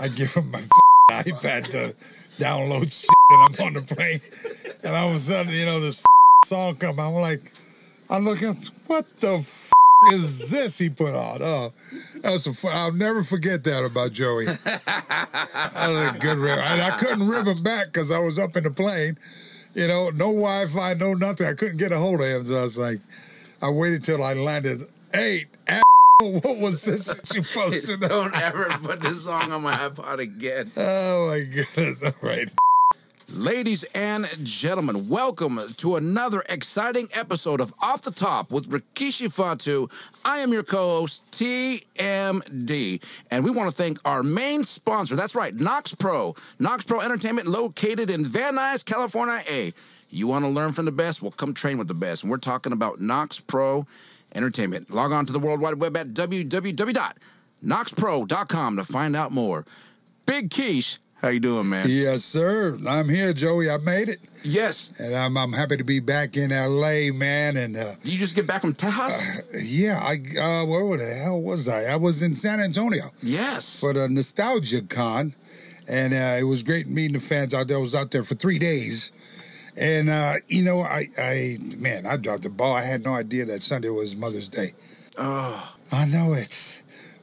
I give him my iPad to download shit, and I'm on the plane, and all of a sudden, you know, this song come. I'm like, I'm looking, what the is this he put on? Oh, that was a fun. I'll never forget that about Joey. that was a good rib, and I couldn't rib him back because I was up in the plane. You know, no Wi-Fi, no nothing. I couldn't get a hold of him, so I was like, I waited till I landed. Hey, what was this that you posted? Don't ever put this song on my iPod again. Oh my goodness! All right. Ladies and gentlemen, welcome to another exciting episode of Off the Top with Rikishi Fatu. I am your co-host, TMD, and we want to thank our main sponsor. That's right, Knox Pro. Knox Pro Entertainment located in Van Nuys, California. A. You want to learn from the best? Well, come train with the best. And we're talking about Knox Pro Entertainment. Log on to the World Wide Web at www.knoxpro.com to find out more. Big Keish, how you doing, man? Yes, sir. I'm here, Joey. I made it, Yes. and I'm I'm happy to be back in L.A., man. And uh, Did you just get back from Tejas? yeah, I uh, where the hell was I? I was in San Antonio yes. for the Nostalgia Con, and uh, it was great meeting the fans out there. I was out there for three days. And uh, you know, I, I man, I dropped the ball. I had no idea that Sunday was Mother's Day. Oh, I know it,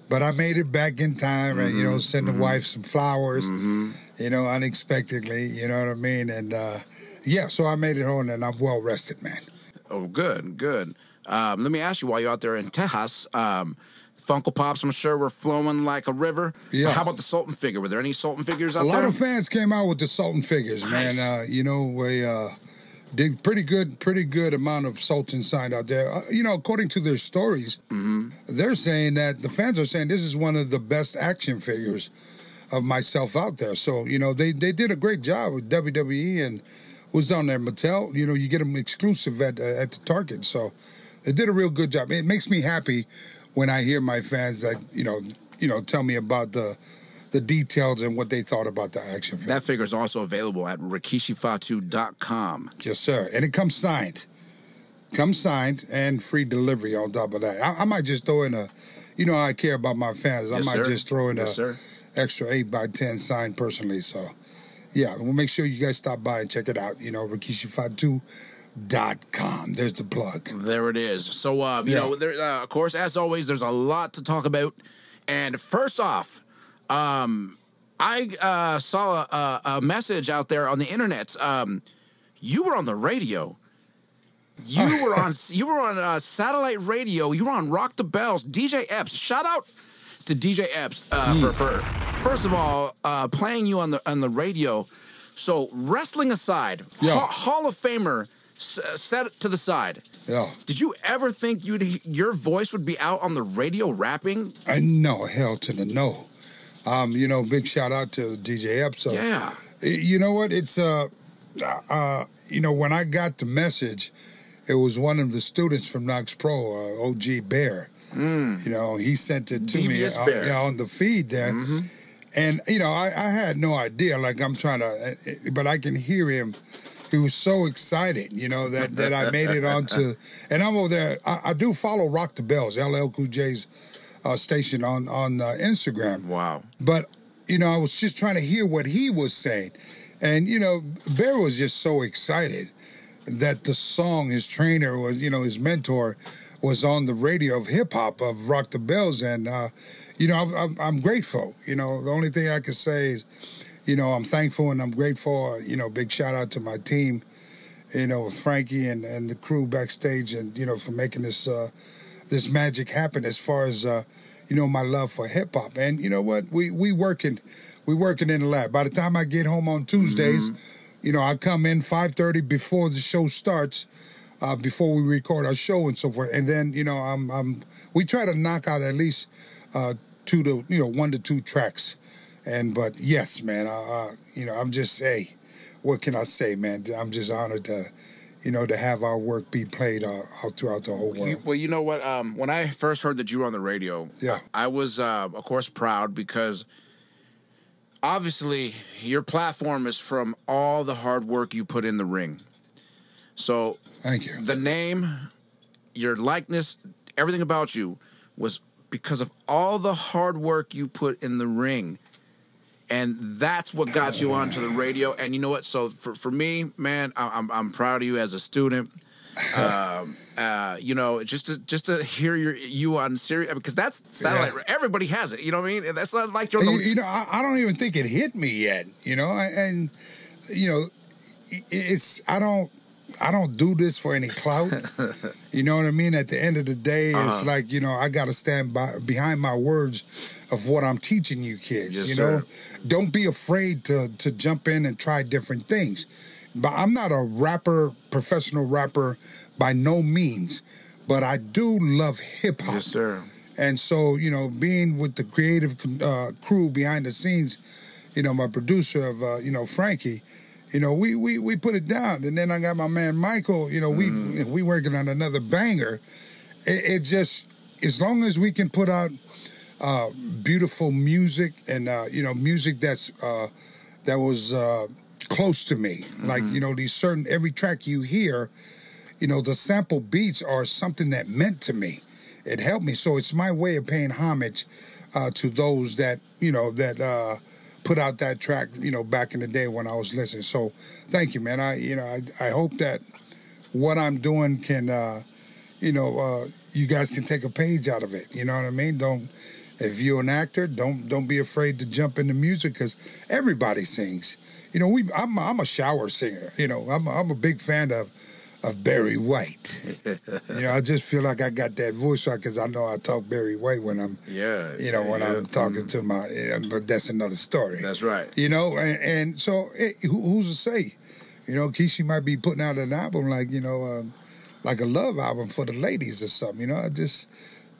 but I made it back in time, and you know, send the wife some flowers, you know, unexpectedly. You know what I mean? And uh, yeah, so I made it home, and I'm well rested, man. oh, good, good. Um, let me ask you, while you're out there in Texas. um, Funko Pops, I'm sure were flowing like a river. Yeah. How about the Sultan figure? Were there any Sultan figures out there? A lot there? of fans came out with the Sultan figures, Nice. man. Uh, you know, we uh, did pretty good, pretty good amount of Sultan signed out there. Uh, you know, according to their stories, they're saying that the fans are saying this is one of the best action figures of myself out there. So you know, they they did a great job with WWE and was on there. Mattel, you know, you get them exclusive at uh, at the Target. So they did a real good job. It makes me happy when I hear my fans like you know you know tell me about the the details and what they thought about the action figure. that figure is also available at rikishifatu.com. Yes, sir. And it comes signed. Comes signed and free delivery on top of that. I, I might just throw in a, you know, I care about my fans. I Yes, might sir. just throw in Yes, a sir. extra eight by ten signed personally. So, yeah, we'll make sure you guys stop by and check it out. You know, Rikishifatu.com. There's the plug. There it is. So, uh, you Yeah. know, there, uh, of course, as always, there's a lot to talk about. And first off, um, I uh, saw a, a message out there on the internet. Um, you were on the radio. You were on. You were on uh, satellite radio. You were on Rock the Bells. DJ Epps. Shout out to DJ Epps uh, for, for first of all uh, playing you on the on the radio. So wrestling aside, Yeah. Ha- Hall of Famer set to the side. Yeah. Did you ever think you'd your voice would be out on the radio rapping? I know, hell to the no. Um, you know, big shout out to DJ Epps. So, Yeah. You know what? It's uh, uh, you know, when I got the message, it was one of the students from Knox Pro, uh, OG Bear. You know, he sent it to me Devious uh, yeah, on the feed there, Hmm. and you know, I, I had no idea. Like I'm trying to, uh, but I can hear him. He was so excited, you know, that that I made it onto, and I'm over there. I, I do follow Rock the Bells, LL Cool J's uh, station on on uh, Instagram. Wow. But you know, I was just trying to hear what he was saying, and you know, Bear was just so excited that the song his trainer was, you know, his mentor was on the radio of hip hop of Rock the Bells, and uh, you know, I'm, I'm, I'm grateful. You know, the only thing I can say is, you know, I'm thankful and I'm grateful. You know, big shout out to my team. You know, Frankie and, and the crew backstage, and you know, for making this uh, this magic happen. As far as uh, you know, my love for hip hop, and you know what, we we working, we working in the lab. By the time I get home on Tuesdays, you know, I come in five thirty before the show starts, uh, before we record our show and so forth, and then you know, I'm I'm we try to knock out at least uh, two to you know one to two tracks, and but yes, man, uh, uh, you know, I'm just hey, what can I say, man? I'm just honored to. You know, to have our work be played uh, out throughout the whole world. You, well, you know what? Um, when I first heard that you were on the radio, Yeah. I was, uh, of course, proud because obviously your platform is from all the hard work you put in the ring. So Thank you. the name, your likeness, everything about you was because of all the hard work you put in the ring. And that's what got you onto the radio. And you know what? So for, for me, man, I, I'm I'm proud of you as a student. Um, uh, you know, just to just to hear your you on Sirius because that's satellite. Yeah. Everybody has it. You know what I mean? That's not like you're the, you know, I, I don't even think it hit me yet. You know, and you know, it's I don't I don't do this for any clout. you know what I mean? At the end of the day, it's Uh-huh. like you know I got to stand by behind my words of what I'm teaching you kids. Yes, you sir. know, don't be afraid to to jump in and try different things. But I'm not a rapper, professional rapper by no means. But I do love hip hop. yes, sir. And so, you know, being with the creative uh, crew behind the scenes, you know, my producer of, uh, you know, Frankie, you know, we, we we put it down. And then I got my man Michael, you know, we we working on another banger. It, it just, as long as we can put out uh, beautiful music and, uh, you know, music that's, uh, that was uh, close to me. Like, you know, these certain, every track you hear, you know, the sample beats are something that meant to me. It helped me. So it's my way of paying homage uh, to those that, you know, that uh, put out that track, you know, back in the day when I was listening. So thank you, man. I, you know, I, I hope that what I'm doing can, uh, you know, uh, you guys can take a page out of it. You know what I mean? Don't, if you're an actor, don't don't be afraid to jump into music because everybody sings. You know, we I'm I'm a shower singer. You know, I'm I'm a big fan of of Barry White. you know, I just feel like I got that voice because I know I talk Barry White when I'm, Yeah. you know, when yeah. I'm talking Mm, to my. But that's another story. That's right. You know, and, and so eh, who, who's to say? You know, Kishi might be putting out an album like you know, um, like a love album for the ladies or something. You know, I just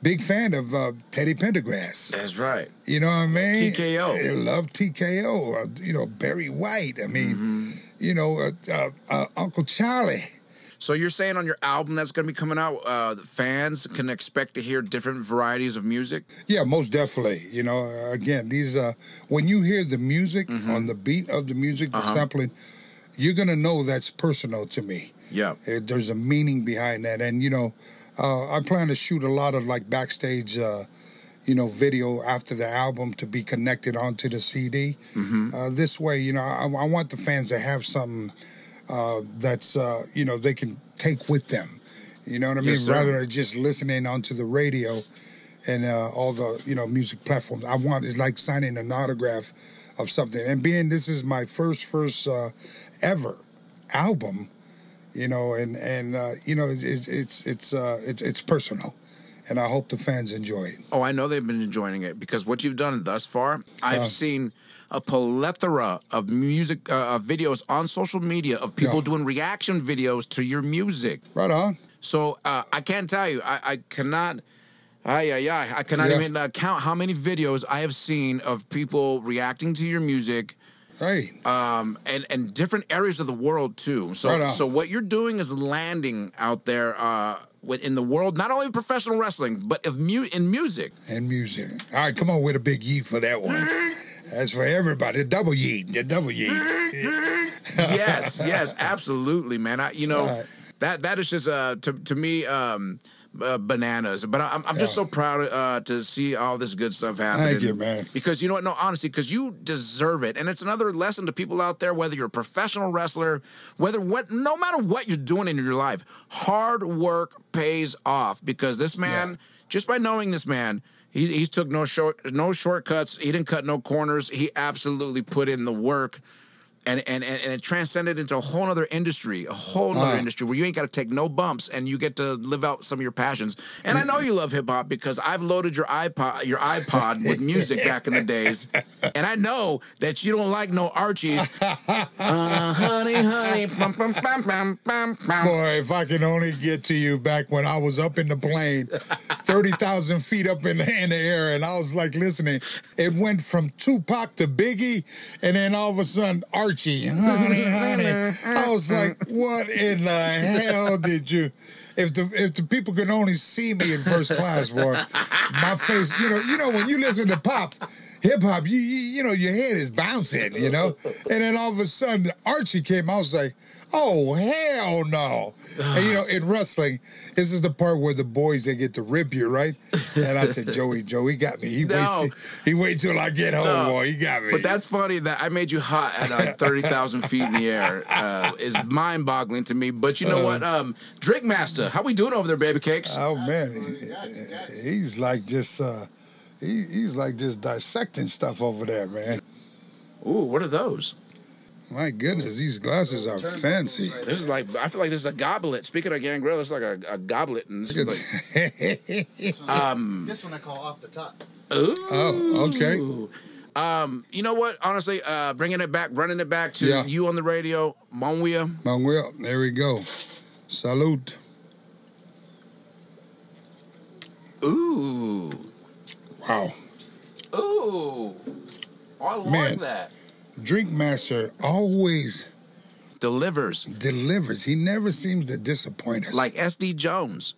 big fan of uh, Teddy Pendergrass. That's right. You know what I mean? TKO. I love TKO. Uh, you know Barry White. I mean, Mm-hmm. you know uh, uh, uh, Uncle Charlie. So you're saying on your album that's going to be coming out, uh, fans can expect to hear different varieties of music. Yeah, most definitely. You know, again, these uh, when you hear the music Mm-hmm. on the beat of the music, the Uh-huh. sampling, you're gonna know that's personal to me. Yeah. There's a meaning behind that, and you know, uh, I plan to shoot a lot of like backstage, uh, you know, video after the album to be connected onto the CD. Mm-hmm. Uh, this way, you know, I, I want the fans to have something uh, that's uh, you know they can take with them. You know what I mean? Yes. Rather than just listening onto the radio and uh, all the you know music platforms. I want it's like signing an autograph of something. And being this is my first first uh, ever album, you know, and and uh, you know it's it's it's uh, it's it's personal, and I hope the fans enjoy it. Oh, I know they've been enjoying it because what you've done thus far, I've Yeah. seen a plethora of music uh, of videos on social media of people Yeah. doing reaction videos to your music. Right on. So uh, I can't tell you, I, I cannot. Ay, ay, ay. I cannot Yeah. even uh, count how many videos I have seen of people reacting to your music Right. um, and and different areas of the world too. So Right so what you're doing is landing out there uh, within the world, not only professional wrestling, but of mu- in music. and music. All right, come on with a big yeet for that one. That's for everybody. Double yeet. The double yeet. yes, yes, absolutely, man. I, you know Right. that that is just uh to to me um uh, bananas. But I'm I'm just Yeah. so proud uh, to see all this good stuff happening. you, man. Because you know what? No, honestly, because you deserve it, and it's another lesson to people out there. Whether you're a professional wrestler, whether what, no matter what you're doing in your life, hard work pays off. Because this man, just by knowing this man. He, he's took no short no shortcuts. He didn't cut no corners. He absolutely put in the work and and and, and it transcended into a whole other industry, a whole other Uh. industry where you ain't got to take no bumps and you get to live out some of your passions. And I know you love hip hop because I've loaded your iPod your iPod with music back in the days, and I know that you don't like no Archies. Uh, honey, honey, bum, bum, bum. Boy, if I can only get to you back when I was up in the plane, 30,000 feet up in the, in the air, and I was like listening. It went from Tupac to Biggie, and then all of a sudden, Archie, honey, mm-hmm, honey. Mm-hmm, I was like, mm-hmm. what in the hell did you. If the if the people could only see me in first class, boy, my face, you know, you know, when you listen to pop, hip hop, you, you you know your head is bouncing, you know, and then all of a sudden Archie came. I was like, oh hell no! and you know, in wrestling, this is the part where the boys they get to rip you, right? And I said, Joey, Joey got me. He No. waits. Till, he wait till I get home, No. boy. He got me. But that's funny that I made you hot at uh, 30,000 feet in the air uh, is mind boggling to me. But you know what? Um, Drink Master, how we doing over there, baby cakes? Oh man, he- he's like just uh, he, he's like just dissecting stuff over there, man. Ooh, what are those? My goodness, these glasses are fancy. This is like, I feel like this is a goblet. Speaking of Gangrel, it's like a, a goblet. And this is like, This one, Um, this one I call off the top. ooh. oh, okay. Um, you know what? Honestly, uh, bringing it back, running it back to Yeah. you on the radio, Manuia. Manuel, there we go. Salute. Ooh, Wow. ooh, I like Man. that. Drink Master always Delivers delivers. He never seems to disappoint us. like SD Jones.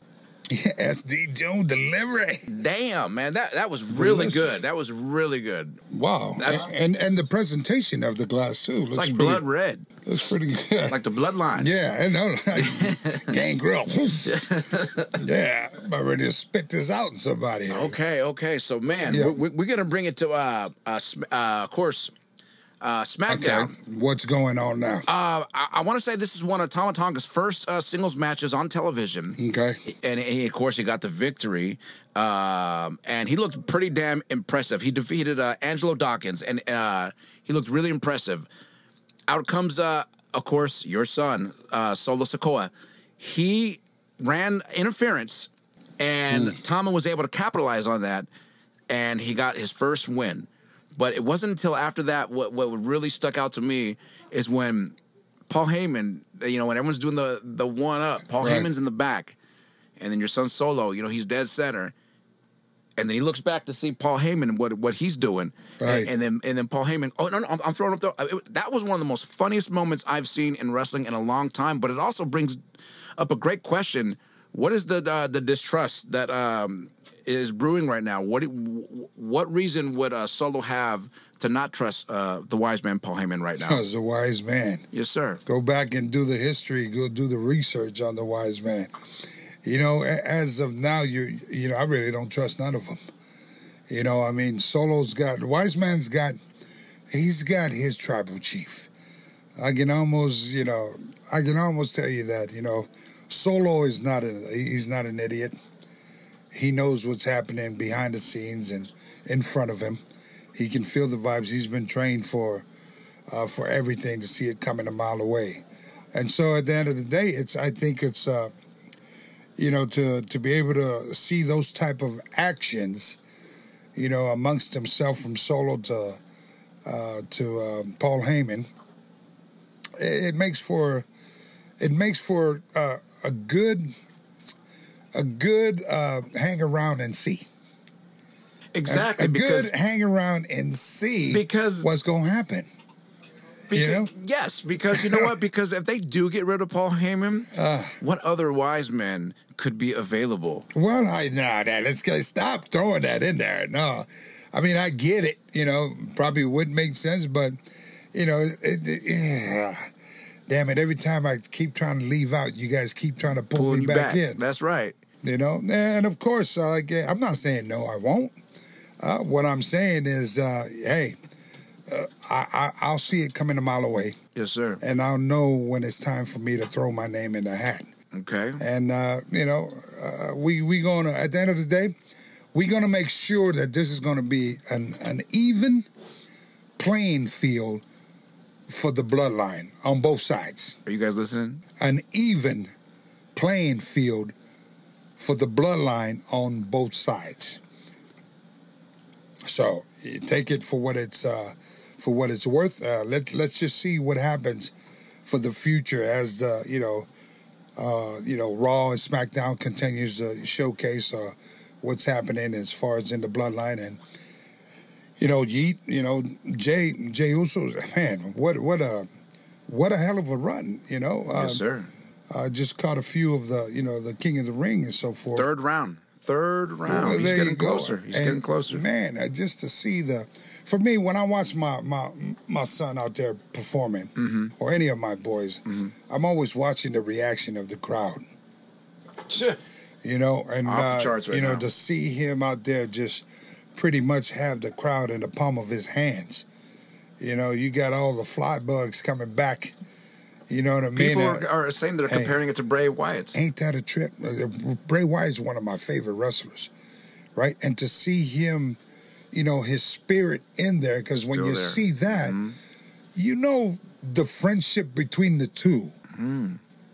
SD Jones delivery. Damn, man, that that was really listen. good. That was really good. Wow. That's- and and the presentation of the glass too looks It's like pretty, blood red, Looks pretty good. like the bloodline. Yeah, I know. Gangrel. yeah, I'm about ready to spit this out in somebody. Okay, okay. So, man, Yeah. we're, we're gonna bring it to, uh, uh, uh of course, uh, SmackDown. What's going on now? Uh, I, I want to say this is one of Tama Tonga's first uh, singles matches on television. Okay. and he, of course he got the victory um, and he looked pretty damn impressive he defeated uh, angelo dawkins and uh, he looked really impressive out comes uh, of course your son uh, solo Sikoa he ran interference and Tama was able to capitalize on that and he got his first win but it wasn't until after that what, what really stuck out to me is when Paul Heyman, you know, when everyone's doing the the one up, Paul Right. Heyman's in the back, and then your son Solo, you know, he's dead center, and then he looks back to see Paul Heyman and what what he's doing, Right. and, and then and then Paul Heyman, oh no, no I'm, I'm throwing up the, it- that was one of the most funniest moments I've seen in wrestling in a long time, but it also brings up a great question: What is the uh, the distrust that um, is brewing right now? What what reason would uh, Solo have to not trust uh, the wise man Paul Heyman right now? As a wise man. yes, sir. Go back and do the history. Go do the research on the wise man. You know, as of now, you you know, I really don't trust none of them. You know, I mean, Solo's got the wise man's got, he's got his tribal chief. I can almost, you know, I can almost tell you that, you know, Solo is not an he's not an idiot. He knows what's happening behind the scenes and in front of him. He can feel the vibes. He's been trained for uh, for everything to see it coming a mile away. And so at the end of the day, it's I think it's uh, you know to to be able to see those type of actions, you know, amongst himself from Solo to uh, to um, Paul Heyman, it, it makes for it makes for uh, a good a good uh, hang around and see. Exactly a, because good hang around and see because- what's going to happen. Because, You know? Yes, because you know what? Because if they do get rid of Paul Heyman, Uh, what other wise men could be available? Well, I nah, that let's stop throwing that in there. No, I mean I get it. You know, probably wouldn't make sense, but you know, it, it, yeah. Damn it! Every time I keep trying to leave out, you guys keep trying to pull me back, back. in. That's right. You know, and of course, uh, I'm not saying no, I won't. Uh, what I'm saying is, uh, hey, uh, I, I I'll see it coming a mile away, Yes, sir. and I'll know when it's time for me to throw my name in the hat. Okay. And uh, you know, uh, we we gonna at the end of the day, we're gonna make sure that this is gonna be an an even playing field for the bloodline on both sides. Are you guys listening? An even playing field for the bloodline on both sides. So take it for what it's uh, for what it's worth. Uh, let's let's just see what happens for the future as the you know uh, you know Raw and SmackDown continues to showcase uh, what's happening as far as in the bloodline and you know Yeet you know Jay Jey Uso man what what a what a hell of a run you know uh, yes, sir. uh, just caught a few of the you know the King of the Ring and so forth Third round. third round. Well, He's getting closer. He's And, getting closer. Man, uh, just to see the, for me, when I watch my my my son out there performing, Mm-hmm. or any of my boys, I'm always watching the reaction of the crowd. You know, and uh, right you know now. to see him out there just pretty much have the crowd in the palm of his hands. You know, you got all the fly bugs coming back. You know what I mean? People Uh, are, are saying they're hey. comparing it to Bray Wyatt's. Ain't that a trip? Uh, Bray Wyatt is one of my favorite wrestlers, right? And to see him, you know, his spirit in there, because when you there. see that, you know the friendship between the two.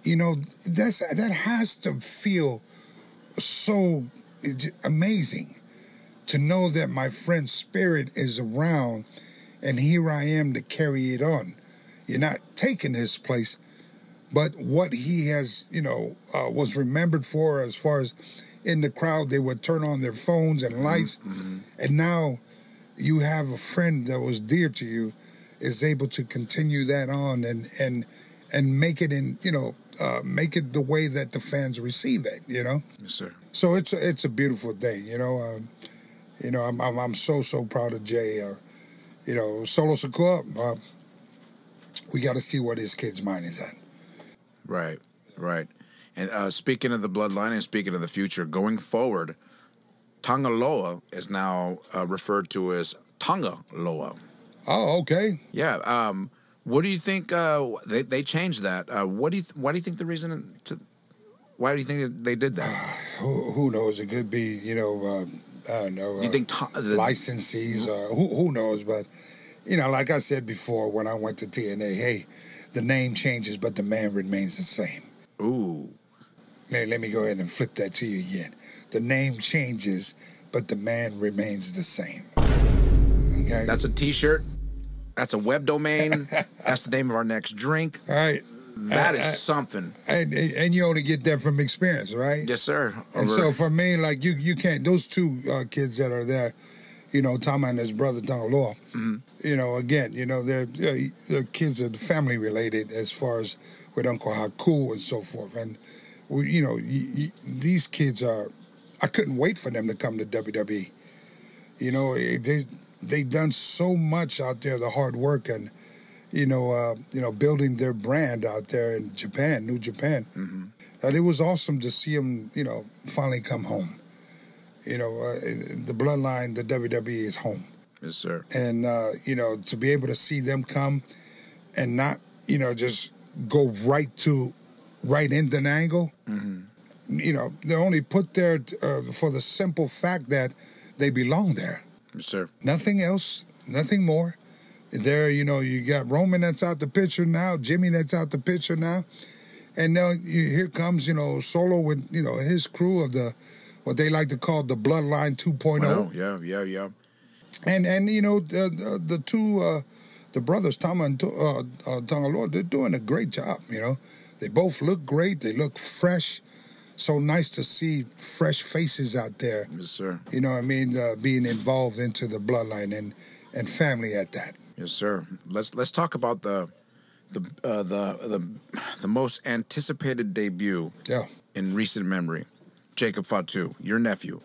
You know, that's that has to feel so amazing to know that my friend's spirit is around, and here I am to carry it on. You're not taking his place, but what he has, you know, uh, was remembered for as far as in the crowd, they would turn on their phones and lights, and now you have a friend that was dear to you is able to continue that on and and and make it in, you know, uh, make it the way that the fans receive it, you know. Yes, sir. So it's a, it's a beautiful thing, you know. Um, you know, I'm, I'm I'm so so proud of Jay. Uh, you know, Solo Sikoa. Uh, we got to see what his kid's mind is at. Right, right. And uh, speaking of the bloodline and speaking of the future, going forward, Tangaloa is now uh, referred to as Tangaloa. Oh, okay. Yeah. Um, what do you think? Uh, they they changed that. Uh, what do you? Th- why do you think the reason to? Why do you think they did that? Who, who knows? It could be, you know, uh, I don't know. Uh, you think ta- the, licensees? Uh, who who knows? But you know, like I said before, when I went to TNA, hey, the name changes, but the man remains the same. Ooh, Let, let me go ahead and flip that to you again. The name changes, but the man remains the same. Okay. that's a T-shirt. That's a web domain. That's the name of our next drink. all right. That Uh, is uh, something. And, and you only get that from experience, right? Yes, sir. And Over- so for me, like you, you can't. Those two uh, kids that are there, you know, Tom and his brother Tangaloa. Mm-hmm. You know, again, you know, they're, they're they're kids are family related as far as with Uncle Haku and so forth. And we, you know, you, you, these kids are. I couldn't wait for them to come to WWE. You know, they they done so much out there, the hard work and. You know, uh, you know, building their brand out there in Japan, New Japan And it was awesome to see them, you know, finally come home. You know, uh, the bloodline, the WWE is home, yes, sir. and uh, you know to be able to see them come and not, you know, just go right to, right into an angle. You know, they're only put there uh, for the simple fact that they belong there. Yes, sir. Nothing else, nothing more. There, you know, you got Roman that's out the picture now, Jimmy that's out the picture now, and now you, here comes, you know, Solo with you know his crew of the what they like to call the Bloodline 2.0, Wow. Yeah, yeah, yeah. and and you know the the, the two uh, the brothers Tama and uh, uh, Tangaloa, they're doing a great job. You know, they both look great. They look fresh. So nice to see fresh faces out there. Yes, sir. You know, what I mean, uh, being involved into the bloodline and and family at that. Yes, sir. Let's let's talk about the the uh, the the the most anticipated debut Yeah. in recent memory. Jacob Fatu, your nephew.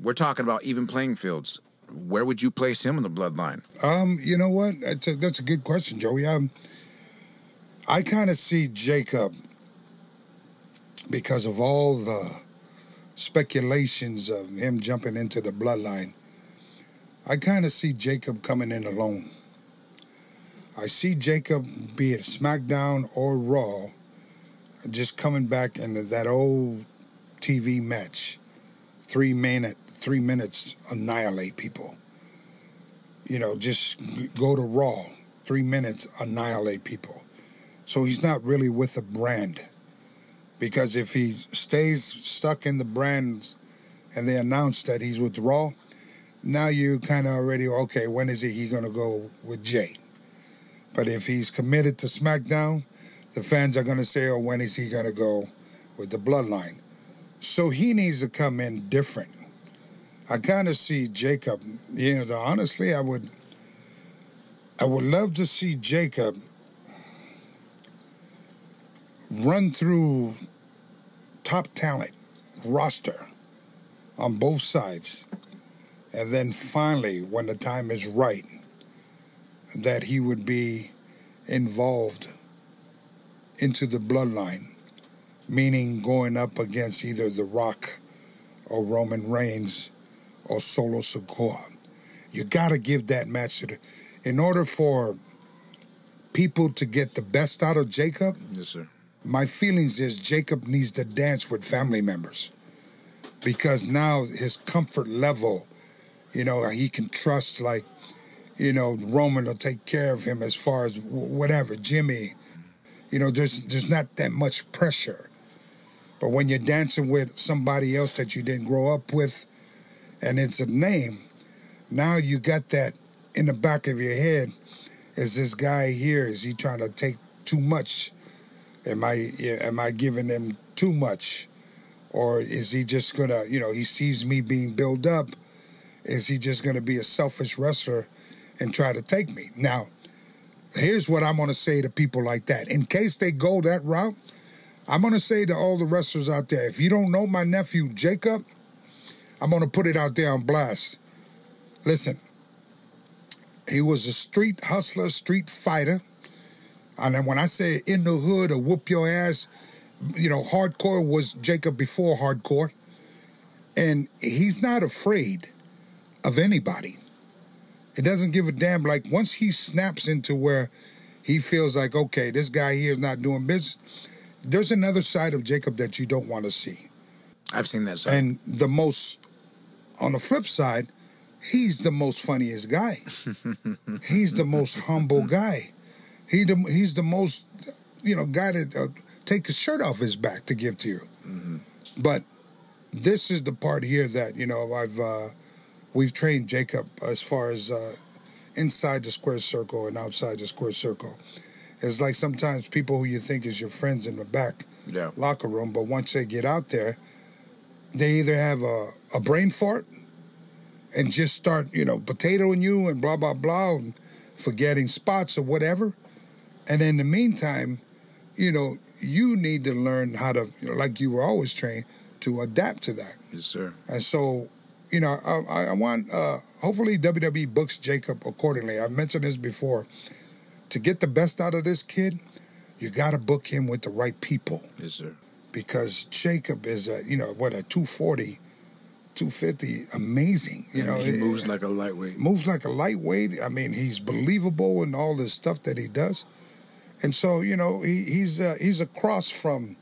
We're talking about even playing fields. Where would you place him in the bloodline? Um, you know what? That's a, that's a good question, Joey. Um, I kind of see Jacob because of all the speculations of him jumping into the bloodline. I kind of see Jacob coming in alone. I see Jacob, be it SmackDown or Raw, just coming back into that old TV match, three minute, three minutes, annihilate people you know, just go to Raw, three minutes, annihilate people. So he's not really with the brand. Because if he stays stuck in the brands and they announce that he's with Raw, now you kind of already, okay, when is it he going to go with Jay? But if he's committed to SmackDown, the fans are going to say, oh, when is he going to go with the Bloodline? So he needs to come in different. I kind of see Jacob. You know, honestly, I would, I would love to see Jacob run through top talent roster on both sides. And then finally, when the time is right, that he would be involved into the bloodline, meaning going up against either The Rock or Roman Reigns or Solo Sikoa. You got to give that match to the. In order for people to get the best out of Jacob, Yes, sir. my feelings is Jacob needs to dance with family members because now his comfort level, you know, he can trust like, you know, Roman will take care of him as far as whatever, Jimmy. You know, there's there's not that much pressure. But when you're dancing with somebody else that you didn't grow up with and it's a name, now you got that in the back of your head. Is this guy here? Is he trying to take too much? Am I am I giving him too much, or is he just gonna you know he sees me being built up? Is he just gonna be a selfish wrestler and try to take me? Now, here's what I'm gonna say to people like that. In case they go that route, I'm gonna say to all the wrestlers out there: if you don't know my nephew Jacob, I'm gonna put it out there on blast. Listen, he was a street hustler, street fighter. And when I say in the hood or whoop your ass, you know, hardcore was Jacob before hardcore. And he's not afraid of anybody. It doesn't give a damn. Like once he snaps into where he feels like, okay, this guy here is not doing business, there's another side of Jacob that you don't want to see. I've seen that. Sir. And the most, on the flip side, he's the most funniest guy. he's the most humble guy. He the, he's the most, you know, guy that uh, take his shirt off his back to give to you. But this is the part here that you know I've uh, we've trained Jacob as far as uh, inside the square circle and outside the square circle. It's like sometimes people who you think is your friends in the back yeah. locker room, but once they get out there, they either have a, a brain fart and just start, you know, potatoing you and blah, blah, blah, and forgetting spots or whatever. And in the meantime, you know, you need to learn how to, you know, like you were always trained, to adapt to that. Yes, sir. And so, you know, I, I want, uh, hopefully WWE books Jacob accordingly. I've mentioned this before. To get the best out of this kid, you got to book him with the right people Yes, sir. because Jacob is a you know what a 240, 250, amazing. You know he it- moves like a lightweight. moves like a lightweight. I mean, he's believable in all this stuff that he does, and so you know he, he's uh, he's a cross from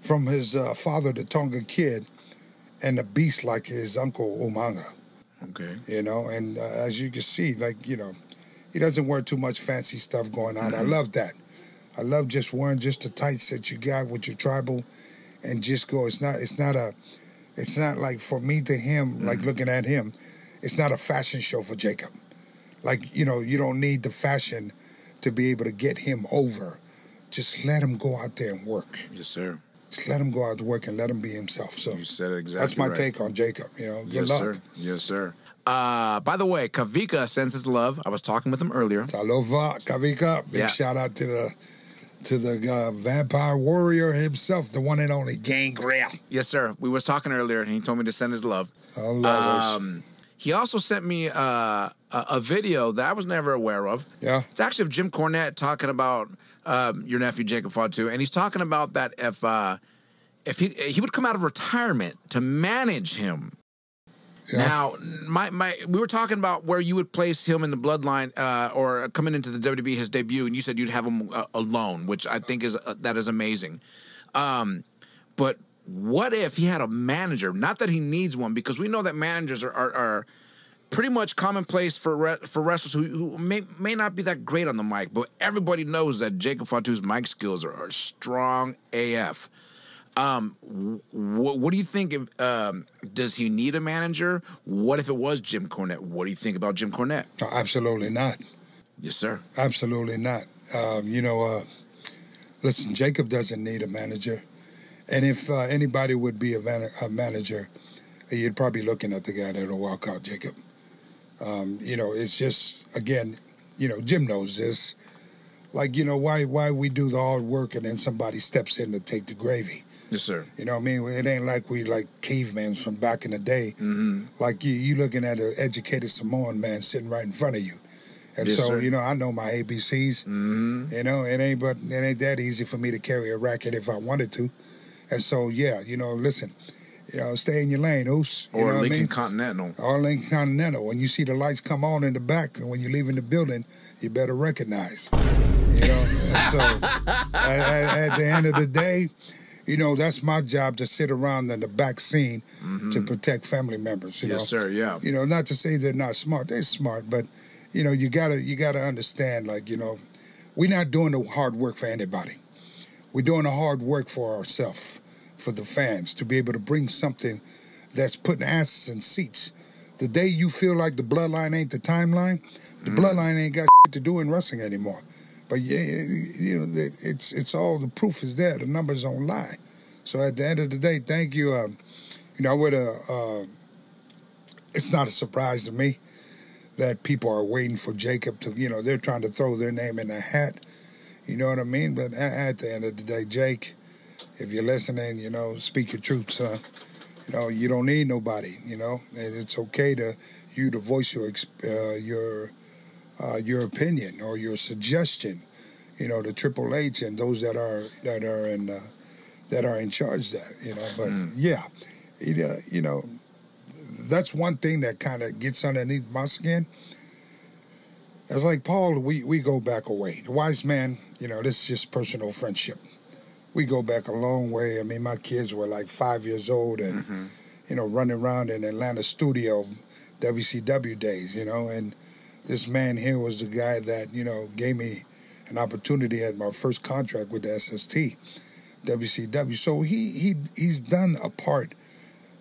from his uh, father, the Tonga kid, and a beast like his uncle Umaga. Okay. You know, and uh, as you can see, like you know, he doesn't wear too much fancy stuff going on. I love that. I love just wearing just the tights that you got with your tribal, and just go. It's not. It's not a. It's not like for me to him. Like looking at him, it's not a fashion show for Jacob. Like you know, you don't need the fashion to be able to get him over. Just let him go out there and work. Yes, sir. Just let him go out to work and let him be himself. So You said it exactly. that's my right. take on Jacob. You know, good Yes, luck. sir. Yes, sir. Uh, by the way, Kavika sends his love. I was talking with him earlier. Talova Kavika. Big Yeah. shout out to the to the uh, vampire warrior himself, the one and only Gangrel. Yes, sir. We was talking earlier, and he told me to send his love. I love Um, he also sent me uh, a, a video that I was never aware of. Yeah. It's actually of Jim Cornette talking about um, your nephew Jacob Fatu, and he's talking about that if uh, if he he would come out of retirement to manage him. Yeah. Now, my my we were talking about where you would place him in the bloodline uh, or coming into the WWE his debut, and you said you'd have him uh, alone, which I think is uh, that is amazing. Um, but what if he had a manager? Not that he needs one, because we know that managers are are, are pretty much commonplace for re- for wrestlers who, who may may not be that great on the mic, but everybody knows that Jacob Fatu's mic skills are, are strong AF. Um, wh- what do you think? If, um, does he need a manager? What if it was Jim Cornette? What do you think about Jim Cornette? No, absolutely not. Yes, sir. Absolutely not. Um, you know, uh, listen, Jacob doesn't need a manager. And if uh, anybody would be a, van- a manager, you'd probably be looking at the guy that'll walk out, Jacob. Um, you know, it's just, again, you know, Jim knows this. Like, you know, why why we do the hard work and then somebody steps in to take the gravy. Yes, sir. You know what I mean? It ain't like we like cavemen from back in the day. Mm-hmm. Like you, you looking at an educated Samoan man sitting right in front of you. And Yes, so, sir. you know, I know my ABCs. Mm-hmm. You know, it ain't but it ain't that easy for me to carry a racket if I wanted to. And so, yeah, you know, listen, you know, stay in your lane, Oos. You Or know what I Lincoln mean? Continental. or Lincoln Continental. When you see the lights come on in the back, and when you leave in the building, you better recognize. You know, so at, at- at the end of the day, you know that's my job to sit around in the back scene mm-hmm. to protect family members. You. Yes, know? sir. Yeah. You know, not to say they're not smart; they're smart, but you know, you gotta you gotta understand, like you know, we're not doing the hard work for anybody. We're doing the hard work for ourselves, for the fans, to be able to bring something that's putting asses in seats. The day you feel like the bloodline ain't the timeline, the bloodline ain't got to do in wrestling anymore. But yeah, you know, it's it's all the proof is there. The numbers don't lie. So at the end of the day, thank you. Um, you know, I would uh, uh, it's not a surprise to me that people are waiting for Jacob to, you know, they're trying to throw their name in the hat. You know what I mean? But at the end of the day, Jake, if you're listening, you know, speak your truth, son. You know, you don't need nobody. You know, and it's okay to you to voice your uh, your uh, your opinion or your suggestion. You know, to Triple H and those that are that are in uh, that are in charge. That you know, but yeah, it, uh, you know, that's one thing that kind of gets underneath my skin. It's like Paul, we we go back away. The wise man, you know, this is just personal friendship. We go back a long way. I mean, my kids were like five years old and mm-hmm. you know running around in Atlanta studio, WCW days, you know, and this man here was the guy that you know gave me an opportunity at my first contract with the SST, WCW. So he he he's done a part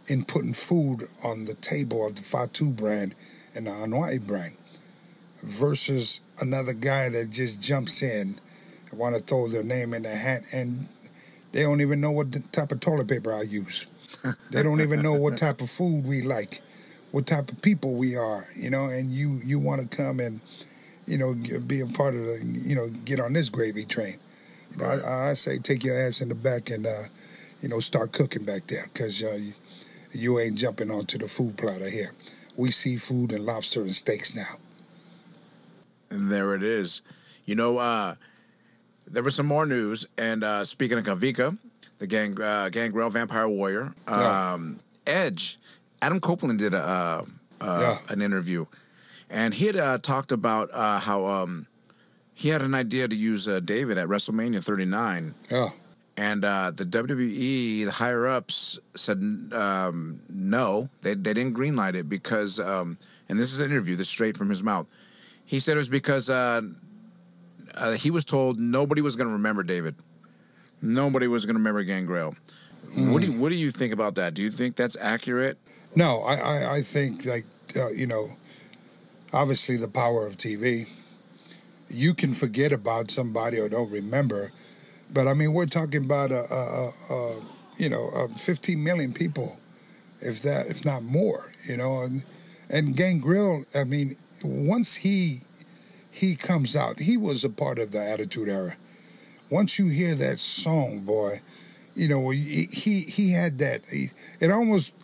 in putting food on the table of the Fatu brand and the Hawaii brand versus another guy that just jumps in and want to throw their name in the hat and they don't even know what type of toilet paper I use. they don't even know what type of food we like, what type of people we are, you know, and you you want to come and you know be a part of the you know get on this gravy train. You know, I, I say take your ass in the back and uh, you know start cooking back there because uh, you, you ain't jumping onto the food platter here. We see food and lobster and steaks now. And there it is. You know, uh, there was some more news. And uh, speaking of Kavika, the gang, uh, Gangrel Vampire Warrior, Yeah. um, Edge, Adam Copeland did a, uh, uh, Yeah. an interview. And he had uh, talked about uh, how um, he had an idea to use uh, David at WrestleMania 39. Yeah. And uh, the WWE, the higher ups, said um, no. They, they didn't greenlight it because, um, and this is an interview, this is straight from his mouth. He said it was because uh, uh, he was told nobody was going to remember David. Nobody was going to remember Gangrel. What do you, what do you think about that? Do you think that's accurate? No, I, I, I think like uh, you know, obviously the power of TV. You can forget about somebody or don't remember, but I mean we're talking about a, a, a, a you know a 15 million people, if that if not more, you know, and and Gangrel. I mean, once he he comes out, he was a part of the Attitude Era. Once you hear that song, boy, you know he he, he had that. He, it almost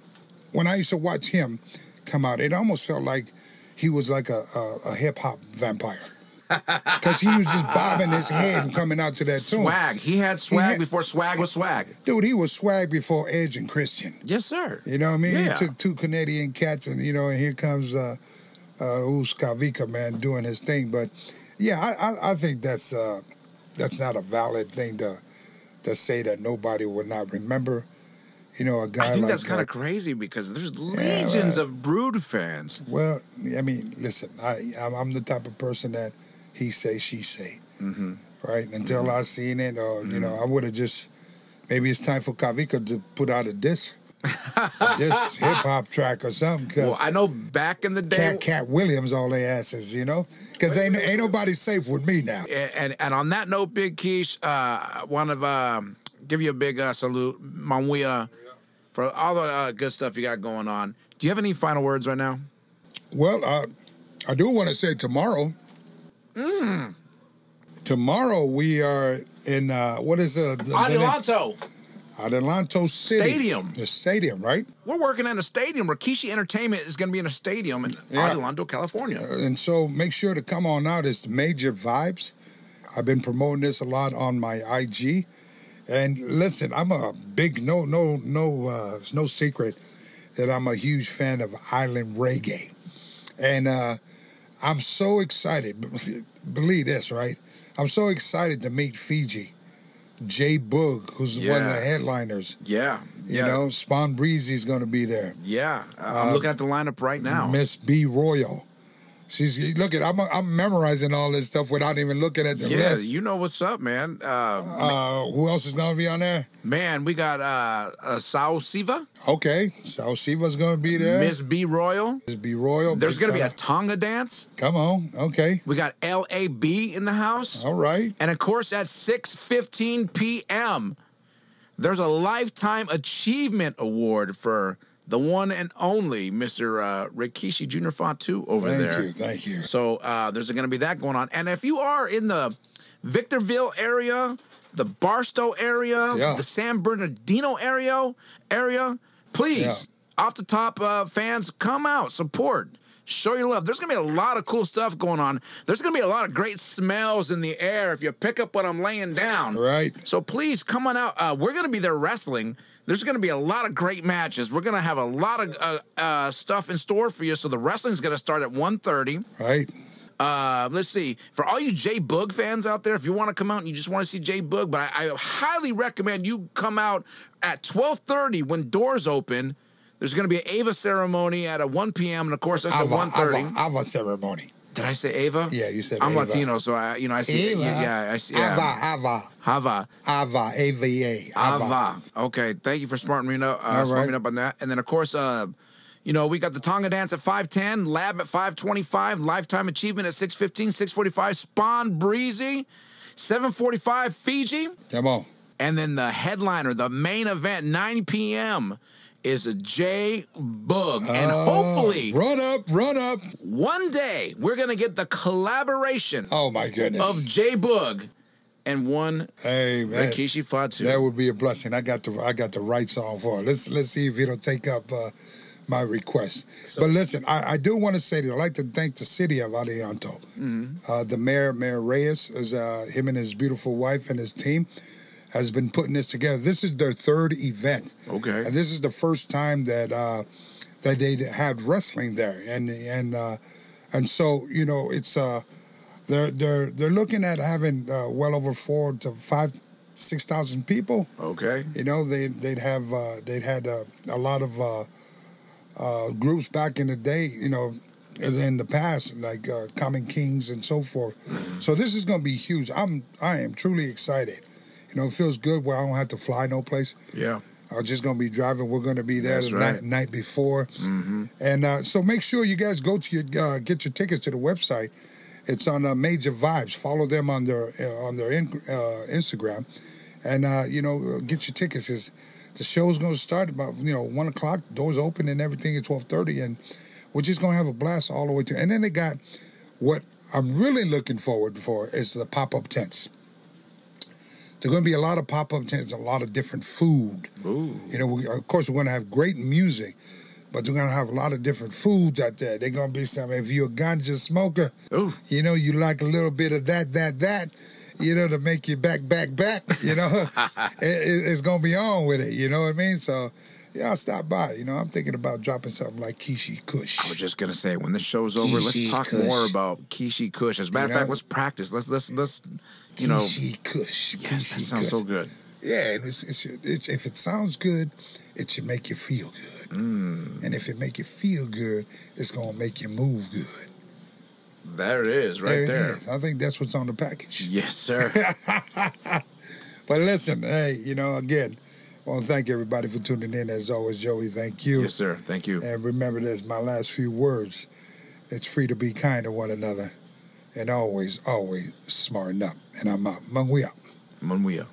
when I used to watch him come out, it almost felt like he was like a, a, a hip hop vampire. Because he was just bobbing his head and coming out to that tune. Swag. He had swag had- before swag was swag. Dude, he was swag before Edge and Christian. Yes, sir. You know what I mean? Yeah. He took two Canadian cats, and you know, and here comes uh, uh, Us Kavika, man, doing his thing. But yeah, I, I, I think that's uh, that's not a valid thing to to say that nobody would not remember. You know, a guy I think like that's kind of crazy because there's legions right. of Brood fans. Well, I mean, listen, I I'm, the type of person that he say she say, Mm-hmm. right? Until I seen it, or you know, I would have just maybe it's time for Kavika to put out a disc, disc hip hop track or something. Cause Well, I know back in the day, Katt Katt Williams, all they asses, you know, because ain't ain't nobody safe with me now. and, and and on that note, Big Keish, uh, want to uh, give you a big uh, salute, Manuia, for all the uh, good stuff you got going on. Do you have any final words right now? Well, uh, I do want to say tomorrow. Tomorrow we are in uh, what is uh, the, the name? Adelanto. City. Stadium. The stadium, right? We're working at a stadium. Rikishi Entertainment is going to be in a stadium in Yeah. Adelanto, California. And so make sure to come on out. It's Major Vibes. I've been promoting this a lot on my IG. And listen, I'm a big no no no uh it's no secret that I'm a huge fan of island reggae. And uh I'm so excited. Believe this, right? I'm so excited to meet Fiji. J Boog, who's one of the headliners. Yeah. You Yeah. know, Spawnbreezie's gonna be there. Yeah. Uh, I'm looking at the lineup right now. Miss B Royal. She's look at I'm I'm memorizing all this stuff without even looking at the list. Yeah, list. you know what's up, man. Uh, Uh, who else is gonna be on there? man, we got uh, uh Sao Siva, Okay, South Shiva's gonna be there. Miss B Royal. Miss B Royal. There's going to be a Tonga dance. Come on. Okay. We got LAB in the house. All right. And of course, at 6:15 p.m., there's a lifetime achievement award for the one and only Mr. Uh, Rikishi Junior Fatu over Thank there. Thank you. Thank you. So uh, there's going to be that going on. And if you are in the Victorville area, the Barstow area, Yeah. the San Bernardino area, area, please, off the top, uh, fans, come out, support. Show your love. There's gonna be a lot of cool stuff going on. There's gonna be a lot of great smells in the air if you pick up what I'm laying down. Right. So please come on out. Uh, we're gonna be there wrestling. There's gonna be a lot of great matches. We're gonna have a lot of uh, uh, stuff in store for you. So the wrestling's gonna start at 1.30. Right. Uh, let's see. For all you J Boog fans out there, if you want to come out and you just want to see J Boog, but I, I highly recommend you come out at 12:30 when doors open. There's going to be an Ava ceremony at a 1 p.m. and of course that's Ava, at 1:30. Ava, Ava ceremony. Did I say Ava? Yeah, you said I'm Ava. Latino, so I, you know, I see. Ava. Yeah, I see. Yeah. Ava. Ava. Hava. Ava. A-V-A. Ava. Okay, thank you for smarting me up, uh, smarting me right. up on that. And then of course, uh, you know, we got the Tonga dance at 510, Lab at 525, Lifetime Achievement at 615, 645, Spawnbreezie, 745 Fiji, Come on. and then the headliner, the main event, 9 p.m. is a J Boog. And Oh, hopefully Run up. Run up. one day we're gonna get the collaboration Oh my goodness. of J Boog and one hey man. Rikishi Fatu. That would be a blessing. I got the I got the right song for it. Let's let's see if it'll take up uh, my request. but listen, I, I do want to say that I'd like to thank the city of Adelanto. Uh, the mayor, Mayor Reyes, is uh, him and his beautiful wife and his team has been putting this together. This is their third event. Okay. And this is the first time that uh, that they had wrestling there, and and uh, and so you know it's uh, they're they're they're looking at having uh, well over four to five six thousand people. Okay. You know they they'd have uh, they'd had uh, a lot of uh, uh, groups back in the day. You know. In the past, like uh, Common Kings and so forth, so this is going to be huge. I'm, I am truly excited. You know, it feels good where I don't have to fly no place. Yeah. I'm just gonna be driving. We're gonna be there That's the right. night, night before, Mm-hmm. and uh, so make sure you guys go to your uh, get your tickets to the website. It's on uh, Major Vibes. Follow them on their uh, on their in, uh, Instagram, and uh, you know get your tickets. 'cause the show's gonna start about you know one o'clock. Doors open and everything at twelve thirty, and we're just gonna have a blast all the way to. And then they got what I'm really looking forward for is the pop up tents. There's going to be a lot of pop up tents, a lot of different food. Ooh. You know, we, of course, we're going to have great music, but we're going to have a lot of different foods out there. They're going to be some, if you're a ganja smoker, Ooh. you know, you like a little bit of that, that, that, you know, to make you back, back, back, you know, it, it- it's going to be on with it, you know what I mean? So, yeah, I'll stop by. You know, I'm thinking about dropping something like Kishi Kush. I was just gonna say when this show's over, let's talk Kush. more about Kishi Kush. As a matter of You know? fact, let's practice. Let's let's let's you know. Kishi Kush. Yes, that sounds Kush. so good. Yeah, and it's, it's, it's, if it sounds good, it should make you feel good. Mm. And if it make you feel good, it's gonna make you move good. There it is, right there there. is. I think that's what's on the package. Yes, sir. But listen, hey, you know, again, want to thank everybody for tuning in. As always, Joey, thank you. yes, sir. Thank you. And remember this, my last few words. It's free to be kind to one another. And always, always smarten up. And I'm out. Mungwe out. Manuia.